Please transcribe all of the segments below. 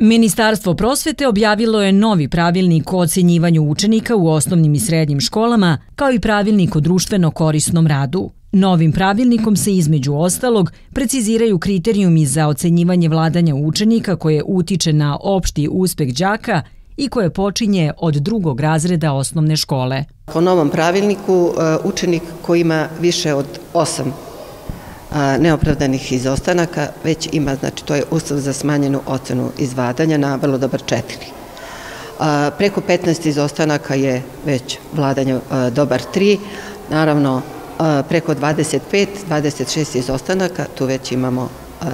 Ministarstvo prosvete objavilo je novi pravilnik o ocenjivanju učenika u osnovnim i srednjim školama, kao i pravilnik o društveno korisnom radu. Novim pravilnikom se između ostalog preciziraju kriterijumi za ocenjivanje vladanja učenika koje utiče na opšti uspeh đaka i koje počinje od drugog razreda osnovne škole. Po novom pravilniku e, učenik koji ima više od osam neopravdanih izostanaka već ima, znači to je uslov za smanjenu ocenu izvadanja na vrlo dobar četiri. Preko 15 izostanaka je već vladanje dobar 3, naravno preko 25, 26 izostanaka, tu već imamo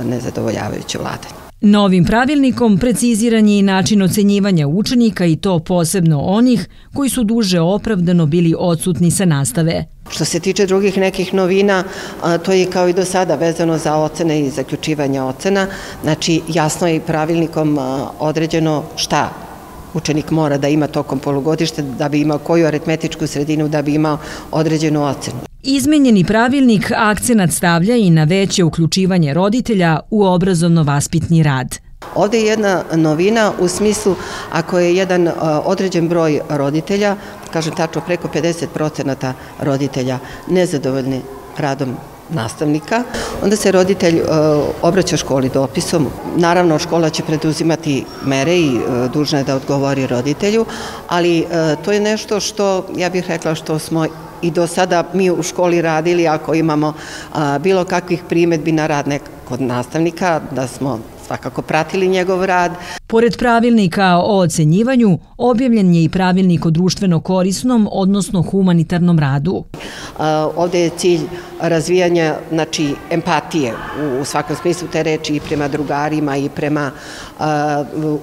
nezadovoljavajuće vladanje. Novim pravilnikom preciziran je i način ocenjivanja učenika i to posebno onih koji su duže opravdano bili odsutni sa nastave. Što se tiče drugih nekih novina, to je kao i do sada vezano za ocene i zaključivanja ocena. Znači, jasno je i pravilnikom određeno šta učenik mora da ima tokom polugodišta, da bi imao koju aritmetičku sredinu, da bi imao određenu ocenu. Izmenjeni pravilnik akcenat stavlja i na veće uključivanje roditelja u obrazovno-vaspitni rad. Ovde je jedna novina u smislu ako je jedan određen broj roditelja, kažem tačno preko 50% roditelja nezadovoljni radom nastavnika, onda se roditelj obraća školi dopisom. Naravno, škola će preduzimati mere i dužna je da odgovori roditelju, ali to je nešto što, ja bih rekla, što smo i do sada mi u školi radili ako imamo bilo kakvih primetbi na rad nekog nastavnika, da smo svakako pratili njegov rad. Pored pravilnika o ocenjivanju, objavljen je i pravilnik o društveno korisnom, odnosno humanitarnom radu. Ovde je cilj razvijanja znači, empatije u svakom smislu te reči i prema drugarima i prema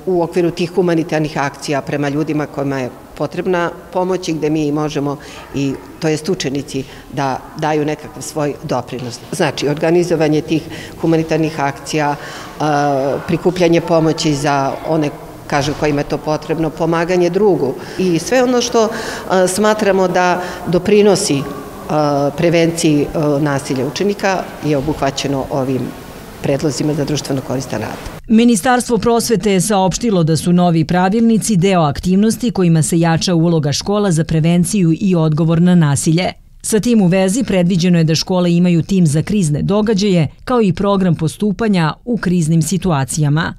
u okviru tih humanitarnih akcija prema ljudima kojima je potrebna pomoć i gde mi možemo i to jest učenici da daju nekakav svoj doprinos. Znači, organizovanje tih humanitarnih akcija, prikupljanje pomoći za one kažem kojima je to potrebno, pomaganje drugu i sve ono što smatramo da doprinosi prevenciji nasilja učenika je obuhvaćeno ovim predlozima za društveno koristan rad. Ministarstvo prosvete je saopštilo da su novi pravilnici deo aktivnosti kojima se jača uloga škola za prevenciju i odgovor na nasilje. Sa tim u vezi predviđeno je da škole imaju tim za krizne događaje kao i program postupanja u kriznim situacijama.